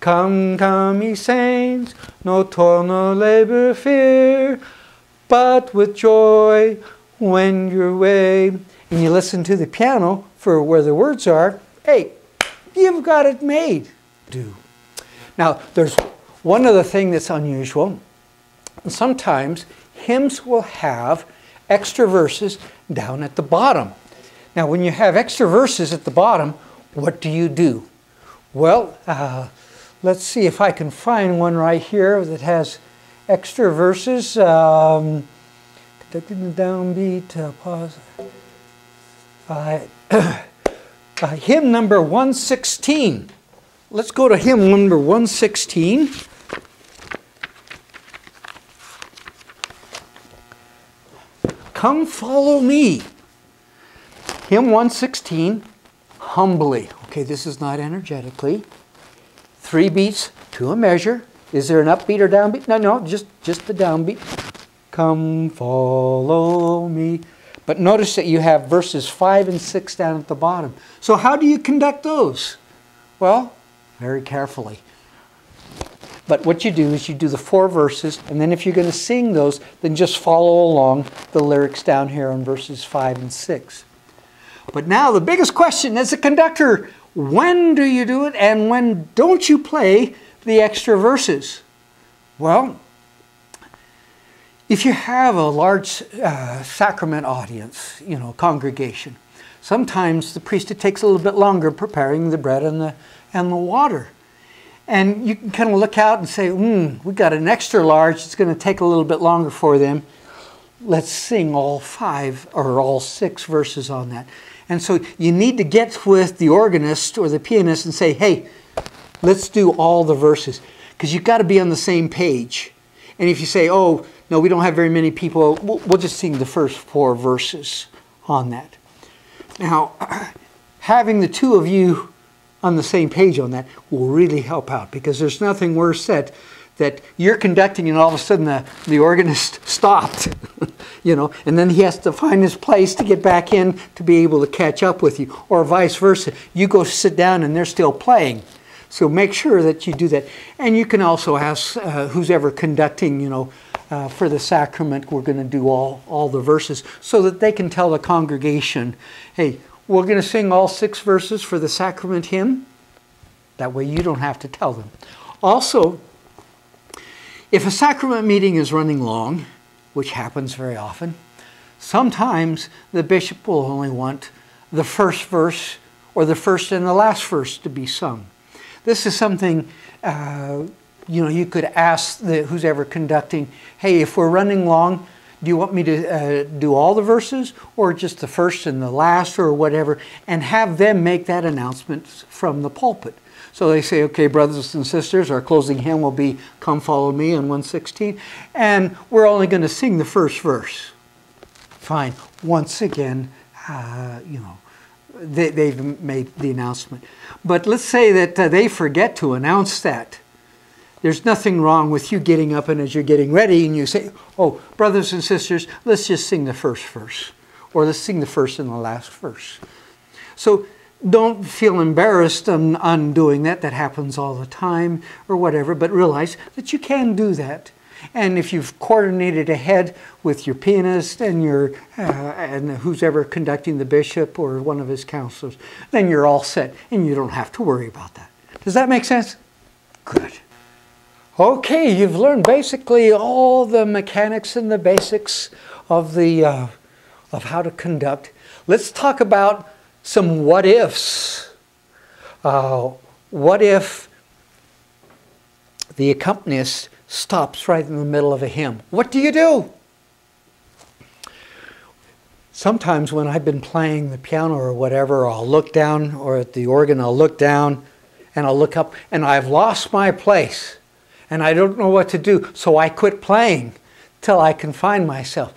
come, come, ye saints, no toil, no labor, fear, but with joy wend your way. And you listen to the piano for where the words are. Hey, you've got it made. Do. Now, there's one other thing that's unusual. Sometimes hymns will have extra verses down at the bottom. Now, when you have extra verses at the bottom, what do you do? Well, uh, let's see if I can find one right here that has extra verses. Um, downbeat, uh, pause. Uh, uh, hymn number 116. Let's go to hymn number 116. Come follow me. Hymn 116, humbly. Okay, this is not energetically. Three beats to a measure. Is there an upbeat or downbeat? No, no, just, just the downbeat. Come follow me. But notice that you have verses 5 and 6 down at the bottom. So how do you conduct those? Well, very carefully. But what you do is you do the four verses, and then if you're going to sing those, then just follow along the lyrics down here on verses 5 and 6. But now the biggest question as a conductor, when do you do it and when don't you play the extra verses? Well, if you have a large uh, sacrament audience, you know, congregation, sometimes the priest it takes a little bit longer preparing the bread and the and the water. And you can kind of look out and say, hmm, we got an extra large, it's going to take a little bit longer for them. Let's sing all five or all six verses on that. And so you need to get with the organist or the pianist and say, hey, let's do all the verses. Because you've got to be on the same page. And if you say, oh, no, we don't have very many people, we'll, we'll just sing the first four verses on that. Now, having the two of you on the same page on that will really help out because there's nothing worse that that you're conducting and all of a sudden the, the organist stopped you know and then he has to find his place to get back in to be able to catch up with you or vice versa you go sit down and they're still playing so make sure that you do that and you can also ask uh, who's ever conducting you know uh, for the sacrament we're going to do all all the verses so that they can tell the congregation hey we're going to sing all six verses for the sacrament hymn. That way you don't have to tell them. Also, if a sacrament meeting is running long, which happens very often, sometimes the bishop will only want the first verse or the first and the last verse to be sung. This is something uh, you know you could ask the, who's ever conducting. Hey, if we're running long, do you want me to uh, do all the verses or just the first and the last or whatever? And have them make that announcement from the pulpit. So they say, okay, brothers and sisters, our closing hymn will be Come Follow Me in 116. And we're only going to sing the first verse. Fine. Once again, uh, you know, they, have made the announcement. But let's say that uh, they forget to announce that. There's nothing wrong with you getting up and as you're getting ready and you say, Oh, brothers and sisters, let's just sing the first verse. Or let's sing the first and the last verse. So don't feel embarrassed on, on doing that. That happens all the time or whatever, but realize that you can do that. And if you've coordinated ahead with your pianist and your uh, and who's ever conducting the bishop or one of his counselors, then you're all set and you don't have to worry about that. Does that make sense? Good. Okay, you've learned basically all the mechanics and the basics of the uh, of how to conduct. Let's talk about some what ifs. Uh, what if the accompanist stops right in the middle of a hymn. What do you do? Sometimes when I've been playing the piano or whatever, I'll look down, or at the organ, I'll look down and I'll look up, and I've lost my place and I don't know what to do, so I quit playing till I can find myself.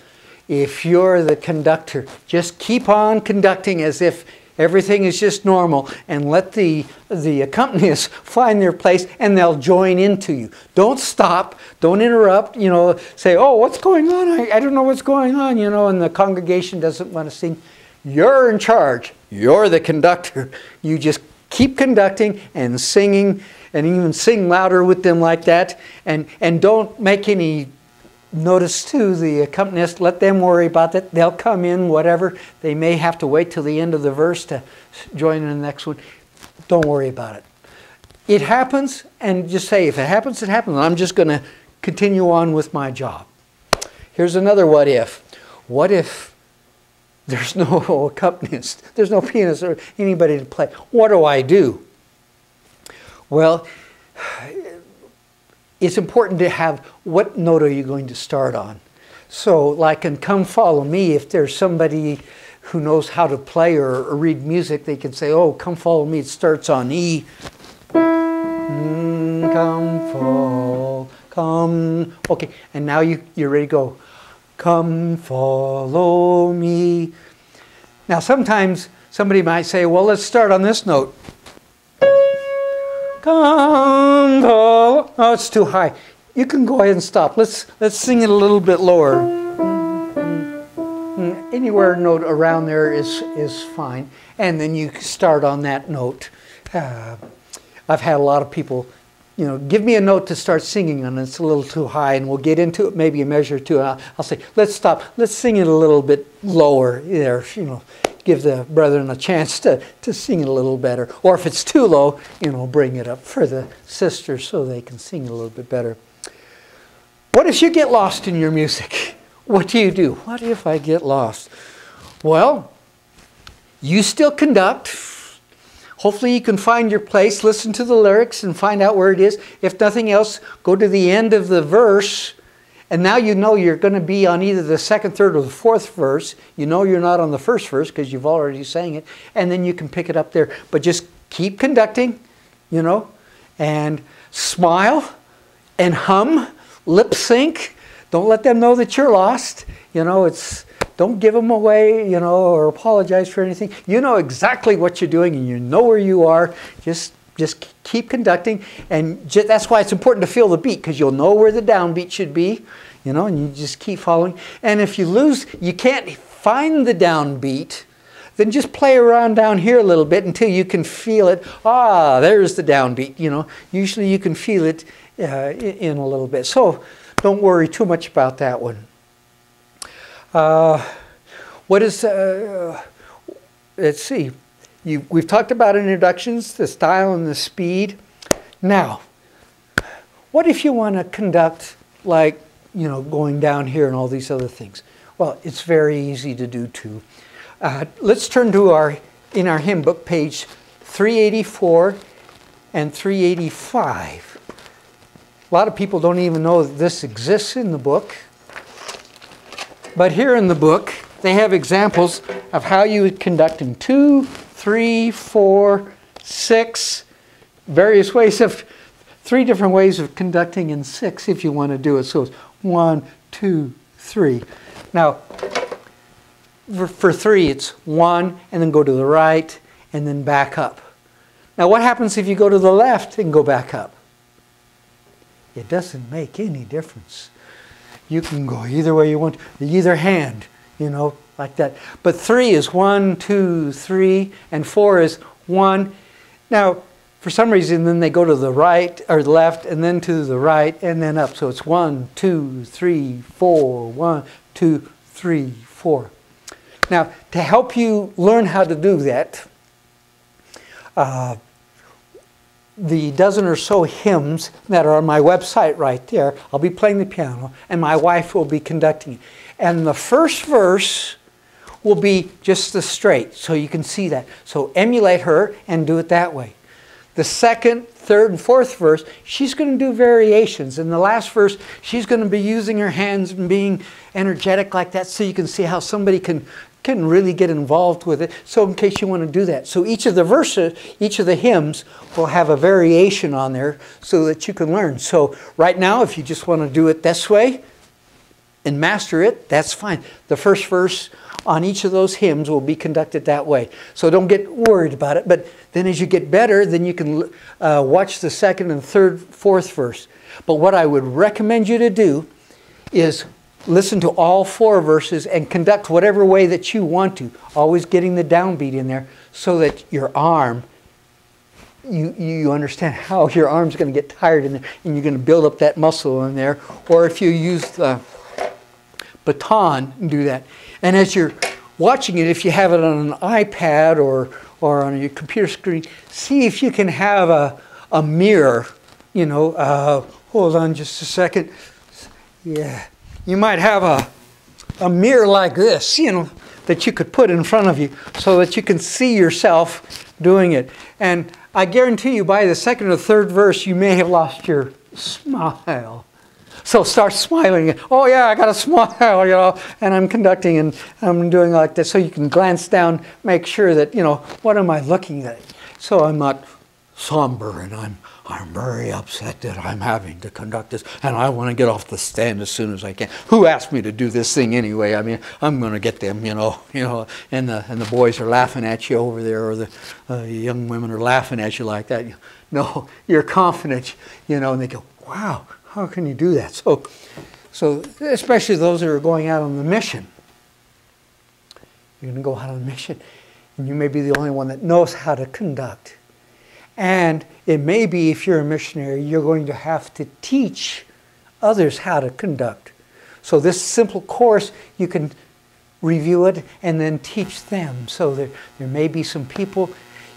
If you're the conductor, just keep on conducting as if Everything is just normal and let the, the accompanists find their place and they'll join into you. Don't stop. Don't interrupt. You know, say, oh, what's going on? I, I don't know what's going on, you know, and the congregation doesn't want to sing. You're in charge. You're the conductor. You just keep conducting and singing and even sing louder with them like that and, and don't make any Notice too, the accompanist, let them worry about that. They'll come in, whatever. They may have to wait till the end of the verse to join in the next one. Don't worry about it. It happens, and just say, if it happens, it happens. I'm just going to continue on with my job. Here's another what if. What if there's no accompanist, there's no pianist or anybody to play? What do I do? Well, it's important to have what note are you going to start on. So, like in Come Follow Me, if there's somebody who knows how to play or, or read music, they can say, Oh, Come Follow Me, it starts on E. Mm, come fall, come. Okay, and now you, you're ready to go. Come follow me. Now, sometimes somebody might say, Well, let's start on this note. Come, oh, it's too high. You can go ahead and stop. Let's let's sing it a little bit lower. Anywhere note around there is is fine, and then you start on that note. Uh, I've had a lot of people, you know, give me a note to start singing and it's a little too high, and we'll get into it maybe a measure or two. I'll, I'll say, let's stop. Let's sing it a little bit lower there. You know, give the brethren a chance to, to sing it a little better. Or if it's too low, you know, bring it up for the sisters so they can sing a little bit better. What if you get lost in your music? What do you do? What if I get lost? Well, you still conduct. Hopefully, you can find your place, listen to the lyrics, and find out where it is. If nothing else, go to the end of the verse and now you know you're going to be on either the second, third, or the fourth verse. You know you're not on the first verse because you've already sang it. And then you can pick it up there. But just keep conducting, you know, and smile and hum, lip sync. Don't let them know that you're lost. You know, it's don't give them away, you know, or apologize for anything. You know exactly what you're doing and you know where you are. Just just keep conducting, and that's why it's important to feel the beat because you'll know where the downbeat should be, you know, and you just keep following. And if you lose, you can't find the downbeat, then just play around down here a little bit until you can feel it. Ah, there's the downbeat, you know. Usually you can feel it uh, in a little bit. So don't worry too much about that one. Uh, what is, uh, let's see, you, we've talked about introductions, the style and the speed. Now, what if you want to conduct like, you know, going down here and all these other things? Well, it's very easy to do too. Uh, let's turn to our, in our hymn book, page 384 and 385. A lot of people don't even know that this exists in the book. But here in the book, they have examples of how you would conduct in two, three, four, six, various ways of, three different ways of conducting in six if you want to do it. So it's one, two, three. Now, for, for three, it's one, and then go to the right, and then back up. Now, what happens if you go to the left and go back up? It doesn't make any difference. You can go either way you want, either hand, you know, like that. But three is one, two, three, and four is one. Now, for some reason, then they go to the right or left, and then to the right, and then up. So it's one, two, three, four, one, two, three, four. Now, to help you learn how to do that, uh, the dozen or so hymns that are on my website right there, I'll be playing the piano, and my wife will be conducting. And the first verse will be just the straight, so you can see that. So emulate her and do it that way. The second, third, and fourth verse, she's going to do variations. In the last verse, she's going to be using her hands and being energetic like that so you can see how somebody can can really get involved with it. So in case you want to do that. So each of the verses, each of the hymns will have a variation on there so that you can learn. So right now, if you just want to do it this way and master it, that's fine. The first verse on each of those hymns will be conducted that way. So don't get worried about it. But then as you get better, then you can uh, watch the second and third, fourth verse. But what I would recommend you to do is listen to all four verses and conduct whatever way that you want to, always getting the downbeat in there so that your arm, you, you understand how your arm's going to get tired in there and you're going to build up that muscle in there. Or if you use the baton, do that. And as you're watching it, if you have it on an iPad or, or on your computer screen, see if you can have a, a mirror, you know, uh, hold on just a second. Yeah you might have a, a mirror like this, you know, that you could put in front of you so that you can see yourself doing it. And I guarantee you by the second or third verse, you may have lost your smile. So start smiling. Oh yeah, I got a smile, you know, and I'm conducting and I'm doing like this. So you can glance down, make sure that, you know, what am I looking at? So I'm not somber and I'm I'm very upset that I'm having to conduct this, and I want to get off the stand as soon as I can. Who asked me to do this thing anyway? I mean, I'm going to get them, you know, you know. And the and the boys are laughing at you over there, or the uh, young women are laughing at you like that. No, you're confident, you know, and they go, "Wow, how can you do that?" So, so especially those that are going out on the mission. You're going to go out on a mission, and you may be the only one that knows how to conduct. And it may be, if you're a missionary, you're going to have to teach others how to conduct. So, this simple course, you can review it and then teach them. So, there, there may be some people,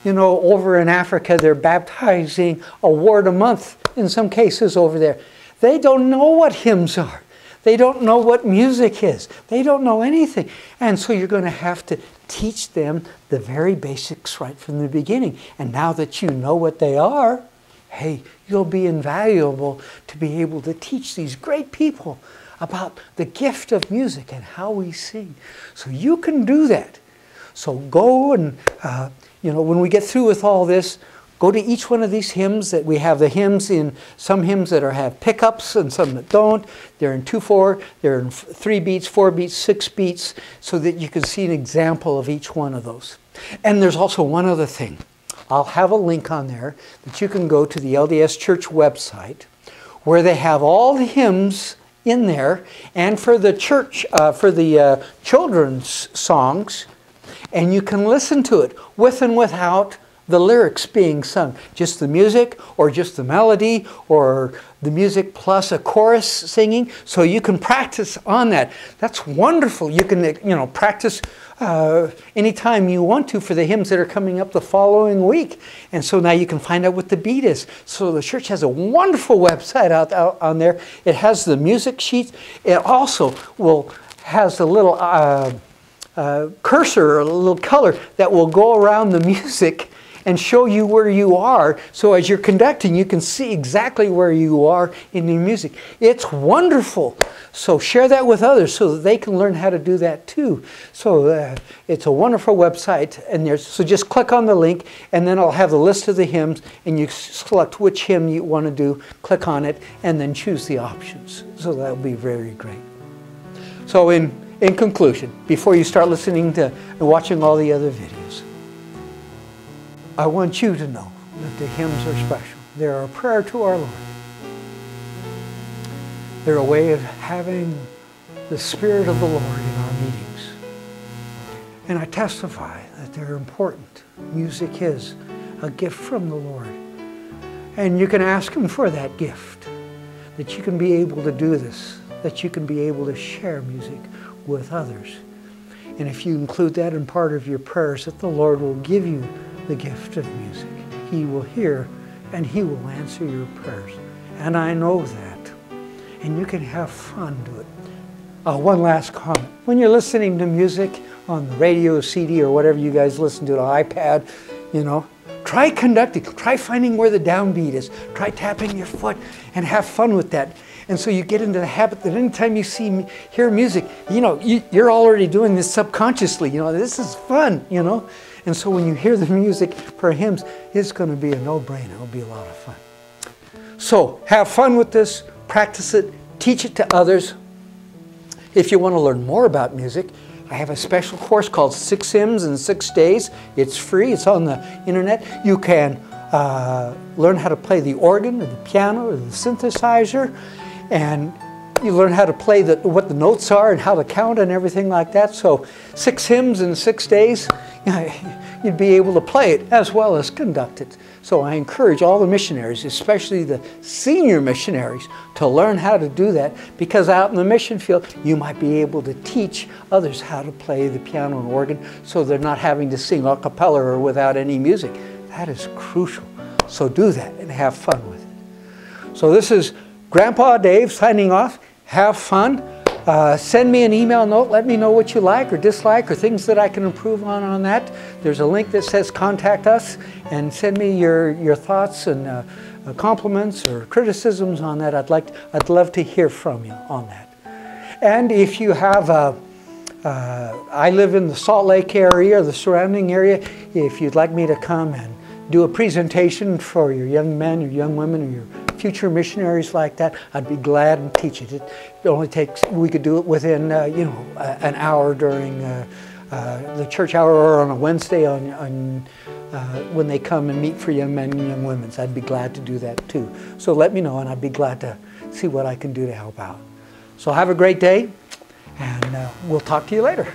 you know, over in Africa, they're baptizing a ward a month in some cases over there. They don't know what hymns are. They don't know what music is. They don't know anything. And so you're going to have to teach them the very basics right from the beginning. And now that you know what they are, hey, you'll be invaluable to be able to teach these great people about the gift of music and how we sing. So you can do that. So go and, uh, you know, when we get through with all this, Go to each one of these hymns that we have the hymns in some hymns that are have pickups and some that don't. They're in 2-4, they're in 3 beats, 4 beats, 6 beats, so that you can see an example of each one of those. And there's also one other thing. I'll have a link on there that you can go to the LDS Church website where they have all the hymns in there and for the church, uh, for the uh, children's songs, and you can listen to it with and without the lyrics being sung, just the music or just the melody or the music plus a chorus singing. So you can practice on that. That's wonderful. You can, you know, practice uh, anytime you want to for the hymns that are coming up the following week. And so now you can find out what the beat is. So the church has a wonderful website out, out on there. It has the music sheets. It also will has a little uh, uh, cursor or a little color that will go around the music and show you where you are. So as you're conducting, you can see exactly where you are in the music. It's wonderful. So share that with others so that they can learn how to do that too. So uh, it's a wonderful website, and there's so just click on the link, and then I'll have the list of the hymns, and you select which hymn you want to do. Click on it, and then choose the options. So that'll be very great. So in in conclusion, before you start listening to and watching all the other videos. I want you to know that the hymns are special. They're a prayer to our Lord. They're a way of having the Spirit of the Lord in our meetings. And I testify that they're important. Music is a gift from the Lord And you can ask Him for that gift, that you can be able to do this, that you can be able to share music with others. And if you include that in part of your prayers, that the Lord will give you the gift of music. He will hear and He will answer your prayers. And I know that. And you can have fun do it. Uh, one last comment. When you're listening to music on the radio, CD, or whatever you guys listen to, the iPad, you know, try conducting. Try finding where the downbeat is. Try tapping your foot and have fun with that. And so you get into the habit that anytime you see, hear music, you know, you, you're already doing this subconsciously. You know, this is fun, you know. And so when you hear the music for hymns, it's going to be a no-brainer. It'll be a lot of fun. So have fun with this, practice it, teach it to others. If you want to learn more about music, I have a special course called Six Hymns in Six Days. It's free, it's on the internet. You can uh, learn how to play the organ or the piano or the synthesizer, and you learn how to play the, what the notes are and how to count and everything like that. So, six hymns in six days, you'd be able to play it as well as conduct it. So, I encourage all the missionaries, especially the senior missionaries, to learn how to do that because out in the mission field, you might be able to teach others how to play the piano and organ so they're not having to sing a cappella or without any music. That is crucial. So, do that and have fun with it. So, this is Grandpa Dave signing off have fun. Uh, send me an email note. Let me know what you like or dislike or things that I can improve on on that. There's a link that says contact us and send me your, your thoughts and uh, uh, compliments or criticisms on that. I'd, like to, I'd love to hear from you on that. And if you have a, uh, I live in the Salt Lake area, the surrounding area. If you'd like me to come and do a presentation for your young men, your young women, or your future missionaries like that, I'd be glad and teach it. It only takes, we could do it within, uh, you know, uh, an hour during uh, uh, the church hour or on a Wednesday on, on uh, when they come and meet for young men and young women. So I'd be glad to do that too. So let me know and I'd be glad to see what I can do to help out. So have a great day and we'll talk to you later.